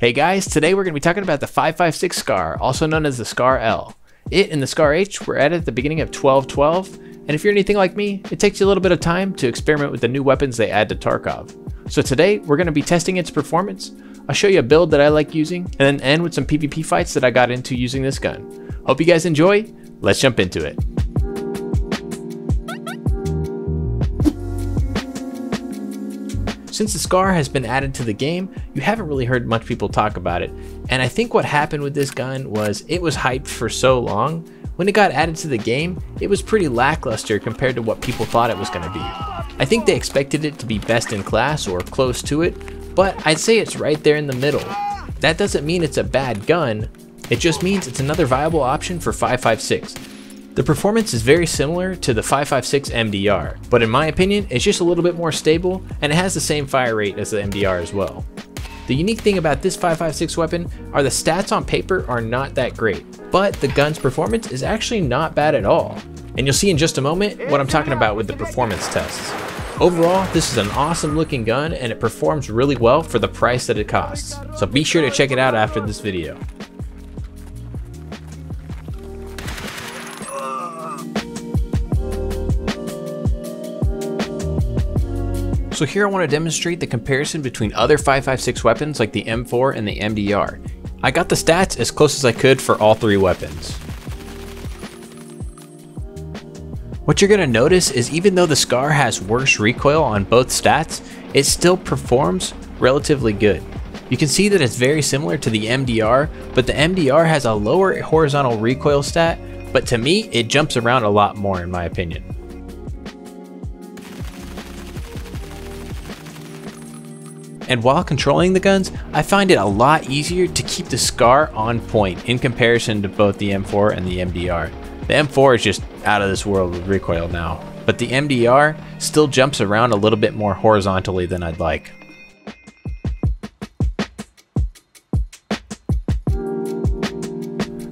Hey guys, today we're going to be talking about the 5.56 SCAR, also known as the SCAR L. It and the SCAR H were added at the beginning of 1212, and if you're anything like me, it takes you a little bit of time to experiment with the new weapons they add to Tarkov. So today, we're going to be testing its performance, I'll show you a build that I like using, and then end with some PvP fights that I got into using this gun. Hope you guys enjoy, let's jump into it. Since the SCAR has been added to the game, you haven't really heard much people talk about it, and I think what happened with this gun was it was hyped for so long, when it got added to the game, it was pretty lackluster compared to what people thought it was going to be. I think they expected it to be best in class or close to it, but I'd say it's right there in the middle. That doesn't mean it's a bad gun, it just means it's another viable option for 556. The performance is very similar to the 556 MDR, but in my opinion, it's just a little bit more stable and it has the same fire rate as the MDR as well. The unique thing about this 556 weapon are the stats on paper are not that great, but the gun's performance is actually not bad at all. And you'll see in just a moment what I'm talking about with the performance tests. Overall, this is an awesome looking gun and it performs really well for the price that it costs. So be sure to check it out after this video. So here I want to demonstrate the comparison between other 5.56 weapons like the M4 and the MDR. I got the stats as close as I could for all three weapons. What you're going to notice is even though the SCAR has worse recoil on both stats, it still performs relatively good. You can see that it's very similar to the MDR, but the MDR has a lower horizontal recoil stat, but to me, it jumps around a lot more in my opinion. And while controlling the guns, I find it a lot easier to keep the SCAR on point in comparison to both the M4 and the MDR. The M4 is just out of this world with recoil now, but the MDR still jumps around a little bit more horizontally than I'd like.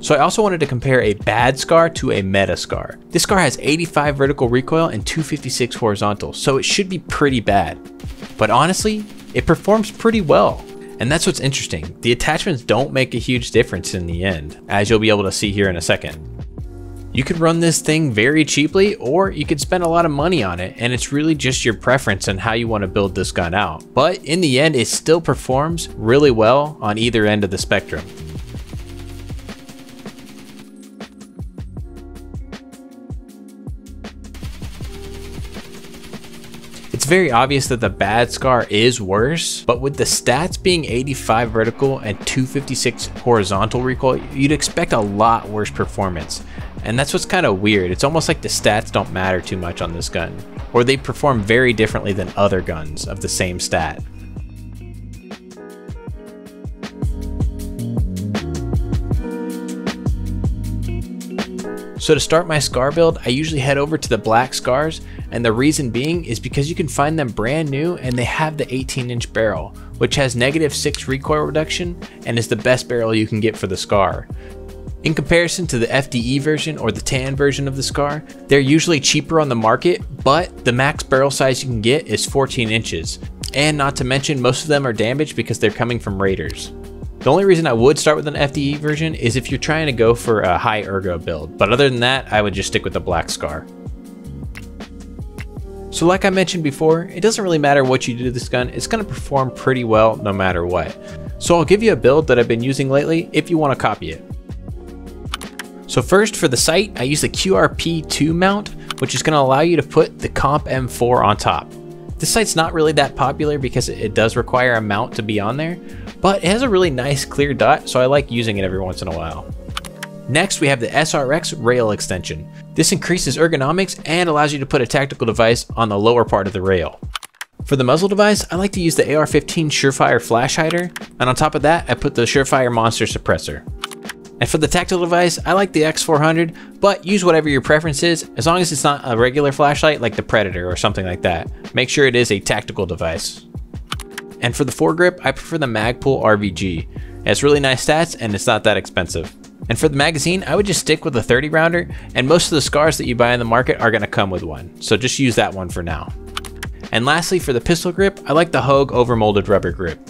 So I also wanted to compare a bad SCAR to a meta SCAR. This SCAR has 85 vertical recoil and 256 horizontal, so it should be pretty bad. But honestly, it performs pretty well. And that's what's interesting. The attachments don't make a huge difference in the end, as you'll be able to see here in a second. You could run this thing very cheaply or you could spend a lot of money on it and it's really just your preference and how you want to build this gun out. But in the end, it still performs really well on either end of the spectrum. Very obvious that the bad SCAR is worse, but with the stats being 85 vertical and 256 horizontal recoil, you'd expect a lot worse performance. And that's what's kind of weird. It's almost like the stats don't matter too much on this gun, or they perform very differently than other guns of the same stat. So to start my SCAR build, I usually head over to the black SCARs, and the reason being is because you can find them brand new and they have the 18 inch barrel, which has negative 6 recoil reduction and is the best barrel you can get for the SCAR. In comparison to the FDE version or the tan version of the SCAR, they're usually cheaper on the market, but the max barrel size you can get is 14 inches. And not to mention, most of them are damaged because they're coming from Raiders. The only reason I would start with an FDE version is if you're trying to go for a high ergo build, but other than that, I would just stick with the black scar. So like I mentioned before, it doesn't really matter what you do to this gun, it's going to perform pretty well no matter what. So I'll give you a build that I've been using lately if you want to copy it. So first for the sight, I use the QRP2 mount, which is going to allow you to put the Comp M4 on top. This sight's not really that popular because it does require a mount to be on there, but it has a really nice clear dot, so I like using it every once in a while. Next, we have the SRX rail extension. This increases ergonomics and allows you to put a tactical device on the lower part of the rail. For the muzzle device, I like to use the AR-15 Surefire flash hider, and on top of that, I put the Surefire monster suppressor. And for the tactical device, I like the X400, but use whatever your preference is, as long as it's not a regular flashlight like the Predator or something like that. Make sure it is a tactical device. And for the foregrip, I prefer the Magpul RVG. It has really nice stats and it's not that expensive. And for the magazine, I would just stick with a 30 rounder, and most of the SCARs that you buy in the market are to come with one, so just use that one for now. And lastly, for the pistol grip, I like the Hogue overmolded rubber grip.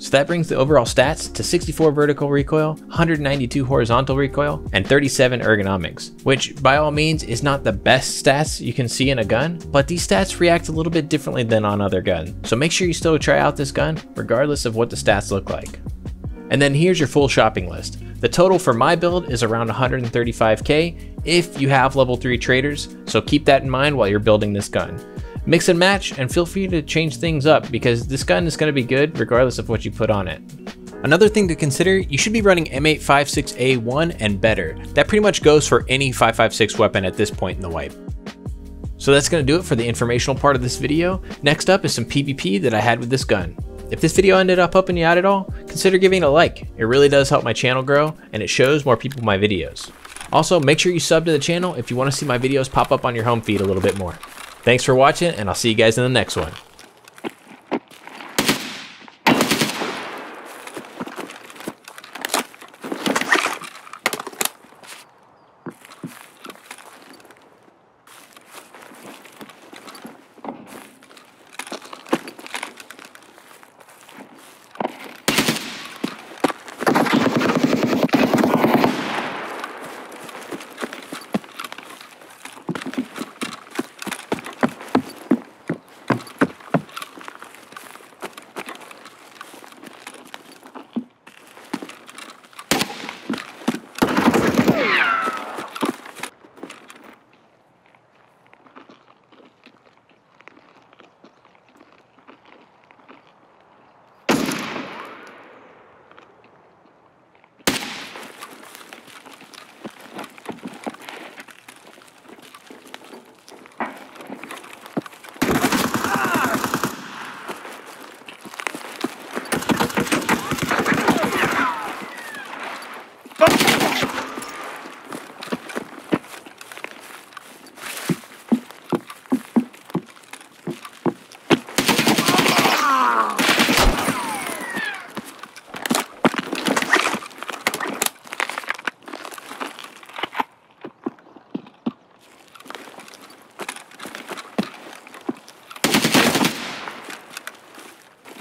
So that brings the overall stats to 64 vertical recoil, 192 horizontal recoil, and 37 ergonomics, which by all means is not the best stats you can see in a gun, but these stats react a little bit differently than on other guns. So make sure you still try out this gun, regardless of what the stats look like. And then here's your full shopping list. The total for my build is around 135k if you have level 3 traders, so keep that in mind while you're building this gun. Mix and match and feel free to change things up because this gun is going to be good regardless of what you put on it. Another thing to consider, you should be running M856A1 and better. That pretty much goes for any 556 weapon at this point in the wipe. So that's going to do it for the informational part of this video. Next up is some PvP that I had with this gun. If this video ended up helping you out at all, consider giving it a like. It really does help my channel grow, and it shows more people my videos. Also, make sure you sub to the channel if you want to see my videos pop up on your home feed a little bit more. Thanks for watching, and I'll see you guys in the next one.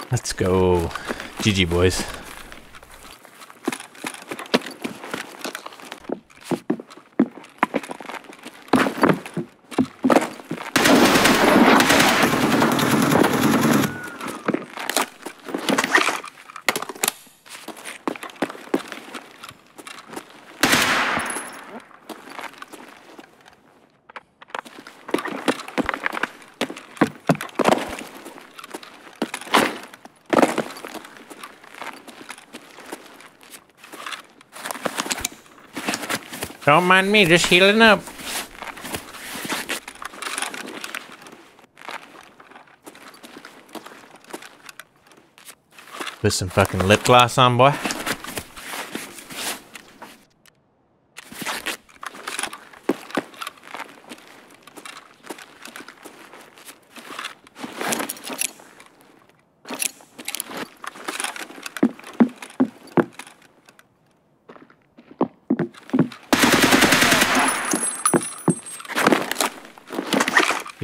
Let's go. GG, boys. Don't mind me, just healing up. Put some fucking lip gloss on, boy.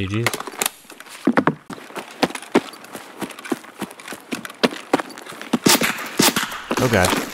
GG's. Oh god.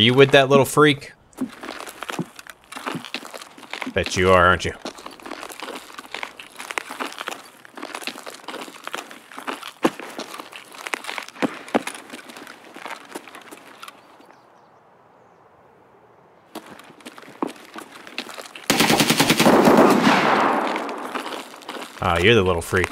You with that little freak? Bet you are, aren't you? Ah, oh, you're the little freak.